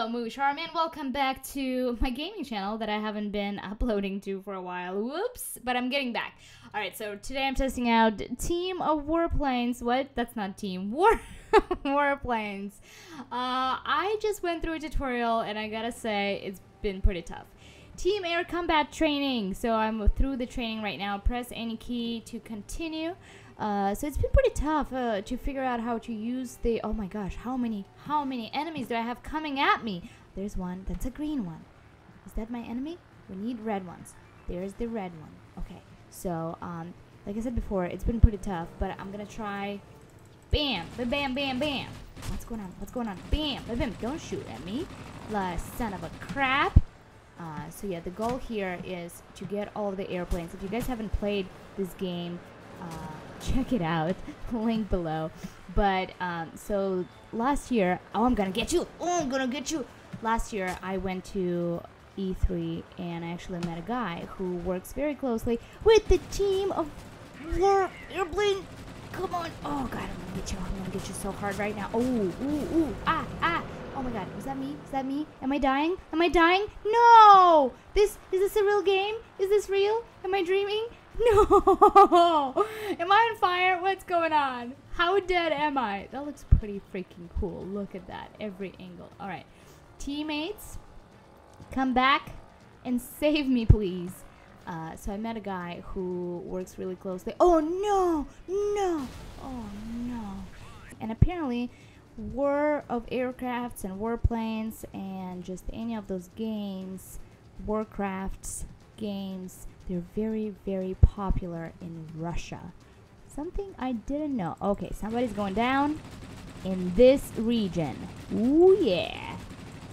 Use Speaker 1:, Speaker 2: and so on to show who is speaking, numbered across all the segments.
Speaker 1: Hello, Army, and welcome back to my gaming channel that I haven't been uploading to for a while. Whoops, but I'm getting back. All right, so today I'm testing out Team of Warplanes. What? That's not Team War Warplanes. Uh, I just went through a tutorial, and I gotta say it's been pretty tough. Team Air Combat Training. So I'm through the training right now. Press any key to continue. Uh, so it's been pretty tough uh, to figure out how to use the. Oh my gosh, how many, how many enemies do I have coming at me? There's one. That's a green one. Is that my enemy? We need red ones. There's the red one. Okay. So um, like I said before, it's been pretty tough, but I'm gonna try. Bam, bam, bam, bam, bam. What's going on? What's going on? Bam, bam, bam. Don't shoot at me, la son of a crap. Uh, so yeah, the goal here is to get all the airplanes. If you guys haven't played this game, uh, check it out. Link below. But um, so last year, oh, I'm gonna get you. Oh, I'm gonna get you. Last year, I went to E3 and I actually met a guy who works very closely with the team of War Airplane. Come on. Oh God, I'm gonna get you. I'm gonna get you so hard right now. Oh, ooh, ooh, ah, ah. Oh my god, is that me? Is that me? Am I dying? Am I dying? No! This is this a real game? Is this real? Am I dreaming? No! Am I on fire? What's going on? How dead am I? That looks pretty freaking cool. Look at that. Every angle. Alright. Teammates, come back and save me, please. Uh, so I met a guy who works really closely. Oh no! No! Oh no! And apparently, war of aircrafts and warplanes and just any of those games, Warcrafts games, they're very, very popular in Russia. Something I didn't know. Okay, somebody's going down in this region. Ooh, yeah.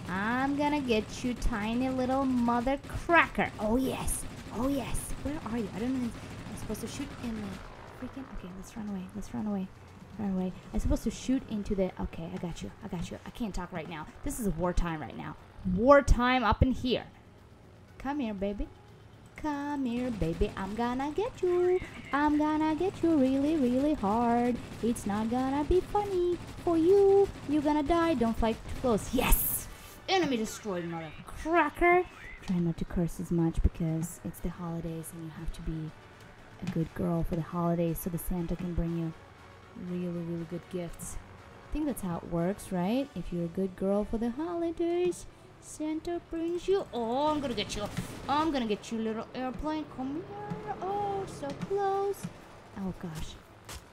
Speaker 1: I'm gonna get you, tiny little mother cracker. Oh, yes. Oh, yes. Where are you? I don't know. I'm supposed to shoot in the freaking. Okay, let's run away. Let's run away. Run away. I'm supposed to shoot into the. Okay, I got you. I got you. I can't talk right now. This is wartime right now. Wartime up in here. Come here, baby. Come here, baby. I'm gonna get you. I'm gonna get you really, really hard. It's not gonna be funny for you. You're gonna die. Don't fly too close. Yes! Enemy destroyed, mother cracker. Try not to curse as much because it's the holidays and you have to be a good girl for the holidays so the Santa can bring you really, really good gifts. I think that's how it works, right? If you're a good girl for the holidays, Santa brings you. Oh, I'm gonna get you. I'm gonna get you, little airplane. Come here. Oh, so close. Oh gosh.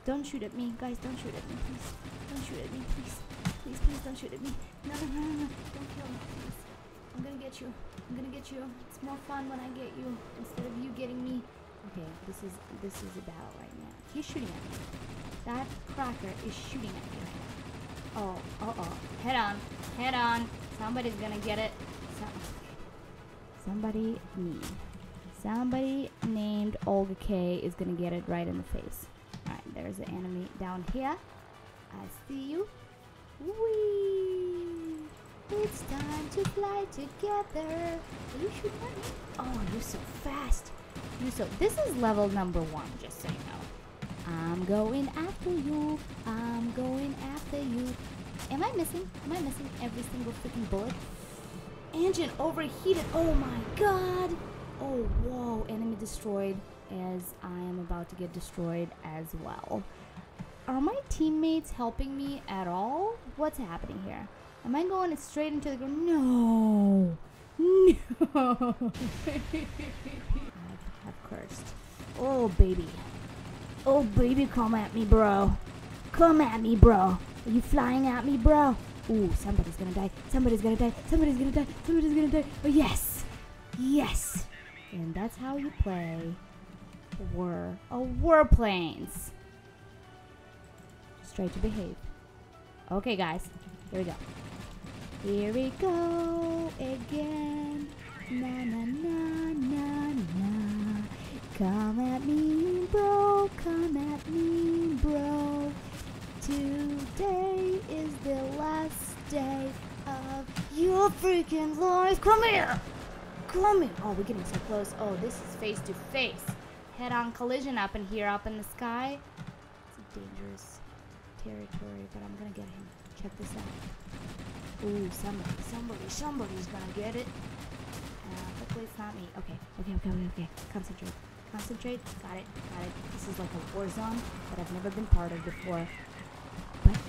Speaker 1: Don't shoot at me, guys. Don't shoot at me, please. Don't shoot at me, please. Please, please, don't shoot at me. No, no, no, no. Don't kill me, please. I'm gonna get you. I'm gonna get you. It's more fun when I get you instead of you getting me. Okay, this is this is a battle right now. He's shooting at me. That cracker is shooting at me. Oh, uh oh. Head on. Head on. Somebody's gonna get it. somebody me. Somebody named Olga Kay is gonna get it right in the face. Alright, there's the enemy down here. I see you. Whee! It's time to fly together. You at me? Oh, you're so fast. You're so. This is level number one, just so you know. I'm going after you. I'm going after you. Am I missing? Am I missing every single freaking bullet? Engine overheated. Oh my god. Oh, whoa. Enemy destroyed as I am about to get destroyed as well. Are my teammates helping me at all? What's happening here? Am I going straight into the ground? No. No. I have cursed. Oh, baby. Oh, baby, come at me, bro. Come at me, bro. Are you flying at me, bro? Ooh, somebody's gonna die. Somebody's gonna die. Somebody's gonna die. Somebody's gonna die. Oh, yes. Yes. And that's how you play War. Oh, warplanes. Just try to behave. Okay, guys. Here we go. Here we go again. Na na na na na. Come at me, bro. Come at me, bro. Today is the last day of your freaking life. Come here. Come here. Oh, we're getting so close. Oh, this is face to face. Head on collision up in here, up in the sky. It's a dangerous territory, but I'm gonna get him. Check this out. Ooh, somebody, somebody, somebody's gonna get it. Uh, hopefully it's not me. Okay, okay, okay, okay, okay. Concentrate. Concentrate. Got it, got it. This is like a war zone that I've never been part of before.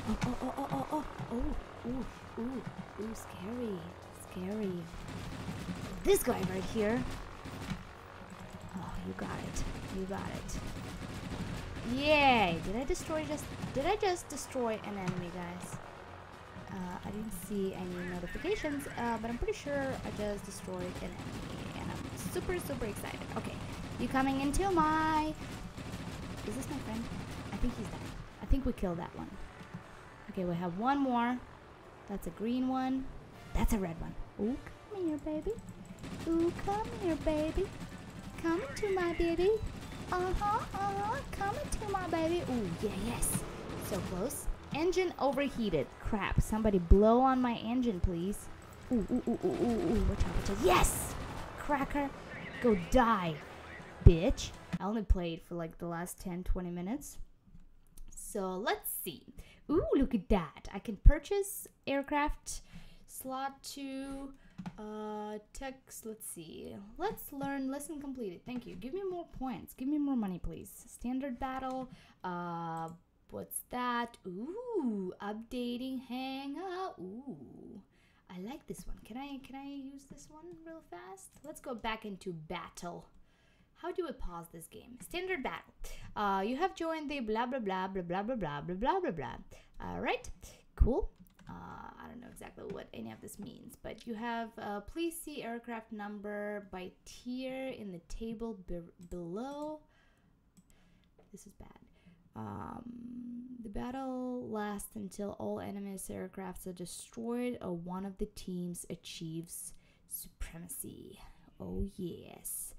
Speaker 1: Oh, oh, oh, oh, oh, oh, oh, ooh, ooh, ooh, scary, scary. This guy right here. Oh, you got it. You got it. Yay! Did I destroy just... Did I just destroy an enemy, guys? Uh, I didn't see any notifications, uh, but I'm pretty sure I just destroyed an enemy, and I'm super, super excited. Okay, you coming into my... Is this my friend? I think he's dead. I think we killed that one. Okay, we have one more. That's a green one. That's a red one. Ooh, come here, baby. Ooh, come here, baby. Come to my baby. Uh-huh, uh-huh. Come to my baby. Ooh, yeah, yes. So close. Engine overheated. Crap. Somebody blow on my engine, please. Ooh, ooh, ooh, ooh, ooh, ooh. Watch out, watch out. Yes! Cracker. Go die, bitch. I only played for like the last 10, 20 minutes. So let's see. Ooh, look at that. I can purchase aircraft slot 2 uh text let's see. Let's learn lesson completed. Thank you. Give me more points. Give me more money please. Standard battle uh what's that? Ooh updating hang up. Ooh i like this one. Can i can i use this one real fast? Let's go back into battle how do we pause this game standard battle uh you have joined the blah blah blah blah blah blah blah blah blah blah blah all right cool uh, I don't know exactly what any of this means, but you have uh, please see aircraft number by tier in the table be below. This is bad. Um, the battle lasts until all enemy's aircrafts are destroyed or one of the teams achieves supremacy. Oh, yes.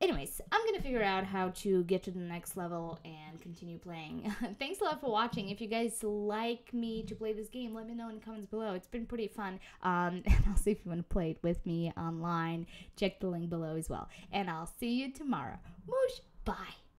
Speaker 1: Anyways, I'm gonna figure out how to get to the next level and continue playing. Thanks a lot for watching. If you guys like me to play this game, let me know in the comments below. It's been pretty fun. Um, and I'll see if you want to play it with me online, check the link below as well. And I'll see you tomorrow. Moosh, bye.